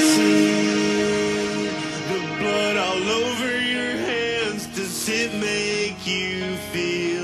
see the blood all over your hands. Does it make you feel?